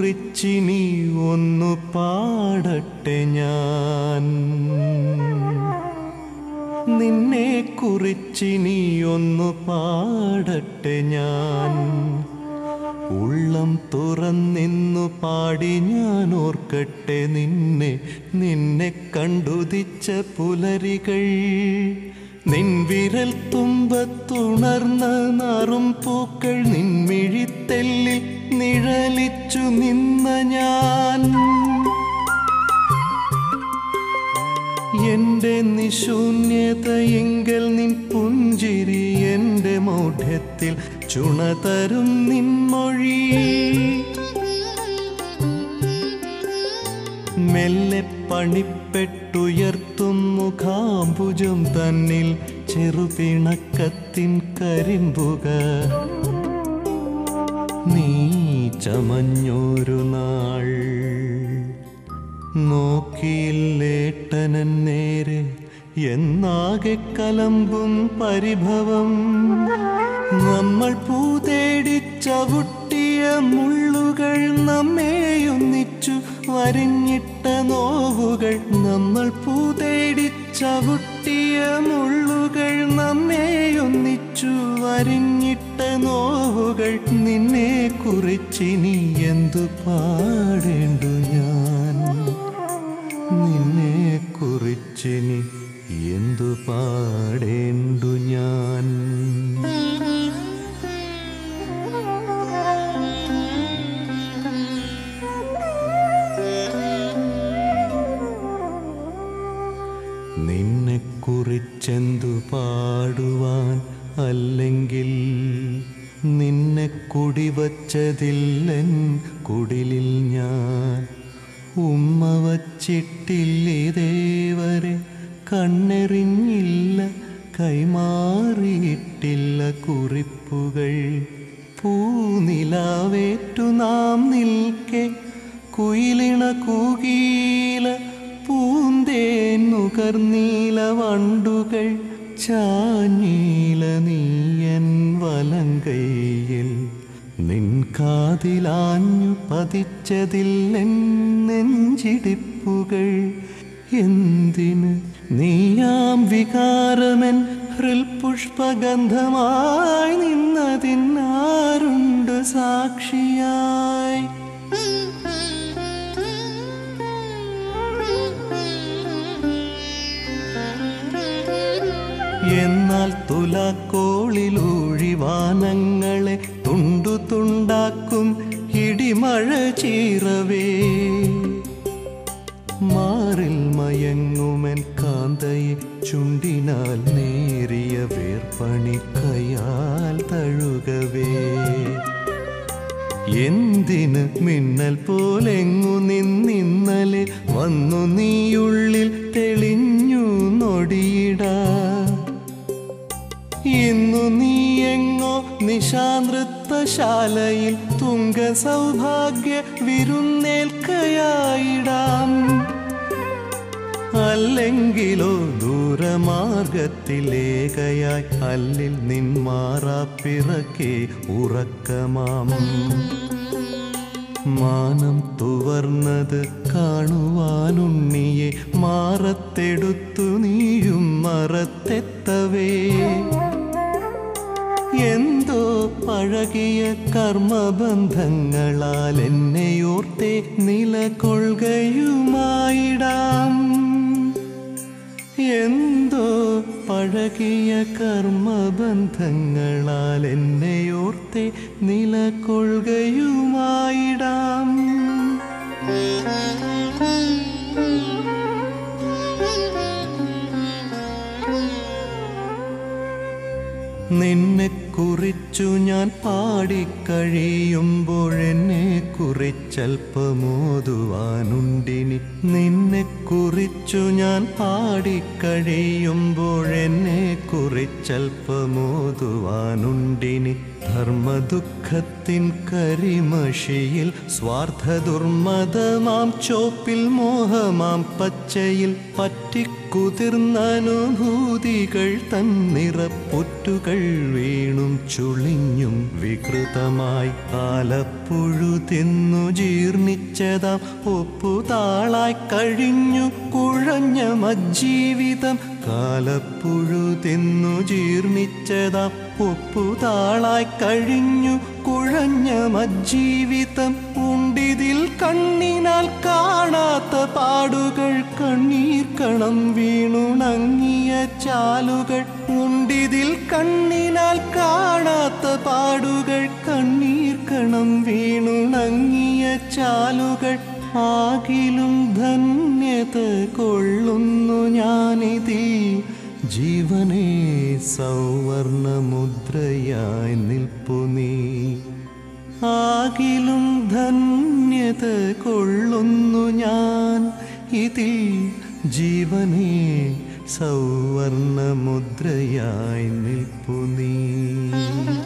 കുറിച്ചിനി ഒന്നു പാടട്ടെ ഞാൻ. നിന്നെ കുറിച്ചിനി ഒന്നു പാടട്ടെ ഞാൻ. ഉള്ളം തുറന്നിന്നു പാടി ഞാൻ ഓർക്കട്ടെ നിന്നെ നിന്നെ കണ്ടുദിച്ച പുലരികൾ. നിൻ വിരൽ തുമ്പത്തുണർന്ന നാറും പൂക്കൾ നിൻമിഴിത്തെല്ലിൽ നിഴലിച്ചു നിന്ന ഞാൻ. എന്റെ നിശൂന്യതയെങ്കിൽ നിൻ പുഞ്ചിരി എന്റെ മൗഢ്യത്തിൽ ചുണതരും നിൻമൊഴി. മെല്ലെ പണിപ്പെട്ടുയർത്തും മുഖാംബുജം തന്നിൽ ചെറുപിണക്കത്തിൻ കരിമ്പുക. നീ ചമഞ്ഞൊരു നാൾ നോക്കിയില്ലേട്ടനൻ നേരെ എന്നാകെ കലമ്പും പരിഭവം. നമ്മൾ പൂതേടി ചവിട്ടിയ മുള്ളുകൾ നമ്മെയൊന്നിച്ചു വരിഞ്ഞിട്ട നോവുകൾ നമ്മൾ പൂതേടി ചവിട്ടിയ മുള്ളുകൾ നമ്മെയൊന്നിച്ചു വരിഞ്ഞിട്ട നോവുകൾ നിന്നെ കുറിച്ചിനി എന്തു പാടേണ്ടു ഞാൻ? നിന്നെ കുറിച്ചിനി എന്തു പാടേണ്ടു കുടിവച്ചതില്ലൻ കുടിലിൽ ഞാൻ. ഉമ്മ വച്ചിട്ടില്ലേ ദേവരെ കണ്ണെറിഞ്ഞില്ല കൈമാറിയിട്ടില്ല കുറിപ്പുകൾ. പൂനിലാവേറ്റു നാം നിൽക്കെ കുയിലിണ കൂകീല പൂന്തേൻ നുകർന്നീല വണ്ടുകൾ ചാഞ്ഞീല നീയൻ കാതിലാഞ്ഞു പതിച്ചതിൽ നെഞ്ചിടിപ്പുകൾ. എന്തിന് നീയാം വികാരമൻ ഹൃൽപുഷ്പഗന്ധമായി നിന്നതിനാരുണ്ട് സാക്ഷിയായി? എന്നാൽ തുലാക്കോളിലൂഴിവാനങ്ങളെ തുണ്ടു തുണ്ടാക്കും ഇടിമഴ ചീറവേ. മാറിൽ മയങ്ങുമൻ കാന്തയെ ചുണ്ടിനാൽ നേരിയ വേർപ്പണി കയാൽ തഴുകവേ. എന്തിന് മിന്നൽ പോലെങ്ങു നിന്നിന്നലെ വന്നു നീയുള്ളിൽ തെളിഞ്ഞു നൊടിയിട. ഇന്നു നീയെങ്ങോ എങ്ങോ നിശാനൃത്തശാലയിൽ തുങ്ക സൗഭാഗ്യ വിരുന്നേൽക്കയായിടാം. അല്ലെങ്കിലോ ദൂരമാർഗത്തിലേകയായി അല്ലിൽ നിന്മാറാപ്പിറക്കെ ഉറക്കമാം. മാനം തുവർന്നത് കാണുവാനുണ്ണിയെ മാറത്തെടുത്തു നീയും മറത്തെത്തവേ. എന്തോ പഴകിയ കർമ്മബന്ധങ്ങളാൽ എന്നെയോർത്തെ നിലകൊള്ളുകയുമായിടാം. എന്തോ പഴകിയ കർമ്മബന്ധങ്ങളാൽ എന്നെയോർത്തെ നിലകൊള്ളുകയുമായിടാം. നിന്നെ കുറിച്ചു ഞാൻ പാടിക്കഴിയുമ്പോഴെന്നെ കുറിച്ചൽപ്പമോതുവാനുണ്ടിനി. നിന്നെ കുറിച്ചു ഞാൻ പാടിക്കഴിയുമ്പോഴെന്നെ കുറിച്ചൽപ്പമോതുവാനുണ്ടിനി. ധർമ്മദുഃഖത്തിൻ കരിമഷിയിൽ സ്വാർത്ഥ ദുർമതമാം ചോപ്പിൽ മോഹമാം പച്ചയിൽ പറ്റിക്കുതിർന്ന അനുഭൂതികൾ തന്നിറപ്പുറ്റുകൾ വീണും ചുളിഞ്ഞും വികൃതമായി ആലപ്പുഴു തിന്നു ജീർണിച്ചതാം ഒപ്പുതാളായി കഴിഞ്ഞു കുഴഞ്ഞ മജ്ജീവിതം കാലപ്പുഴു തിന്നു ജീർണിച്ചത ഉപ്പു താളായി കഴിഞ്ഞു കുഴഞ്ഞ മജ്ജീവിതം ഉണ്ടിതിൽ കണ്ണിനാൽ കാണാത്ത പാടുകൾ കണ്ണീർ കണം വീണുണങ്ങിയ ചാലുകൾ ഉണ്ടിതിൽ കണ്ണിനാൽ കാണാത്ത പാടുകൾ കണ്ണീർ കണം വീണുണങ്ങിയ ചാലുകൾ ആകിലും ധന്യത കൊള്ളുന്നു ഞാനിതി. ജീവനെ സൗവർണമുദ്രയായി നിൽപ്പു നീ. ആകിലും ധന്യത കൊള്ളുന്നു ഞാൻ. ഇതിൽ ജീവനെ സൗവർണമുദ്രയായി നിൽപ്പു നീ.